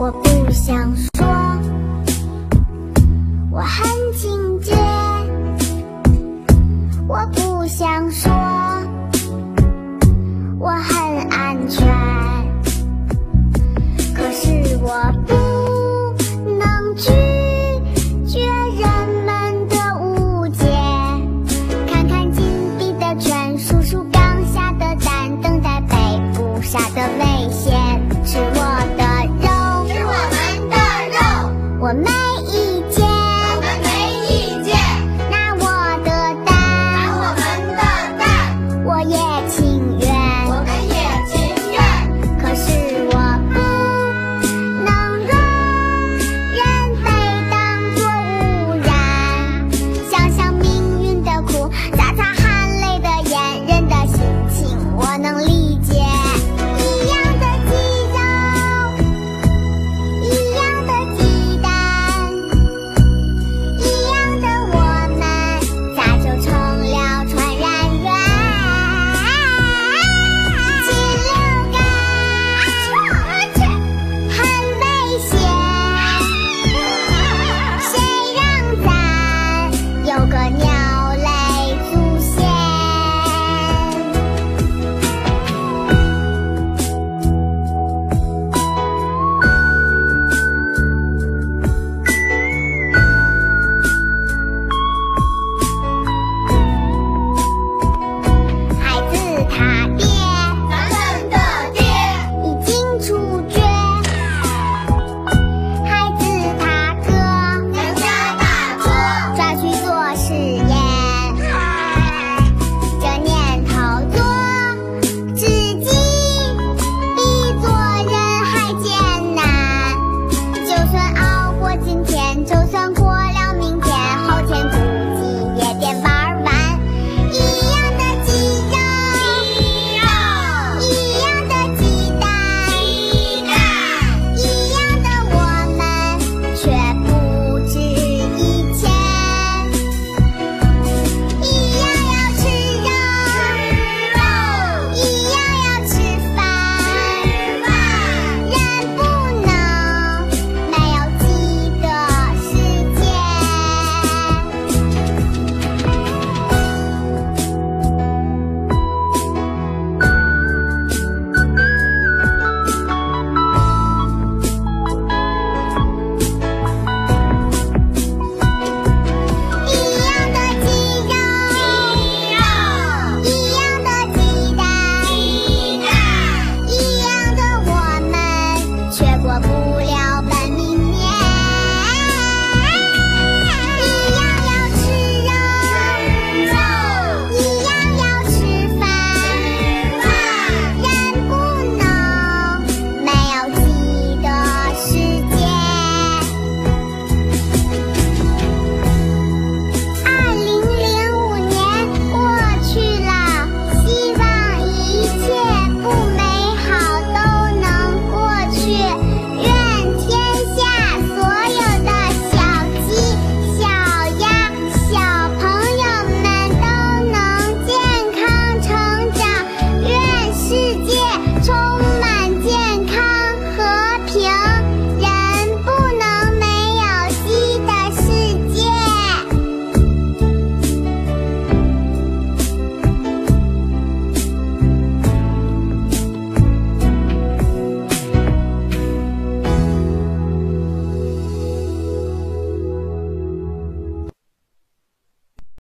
我不想说。我很清洁。我不想说。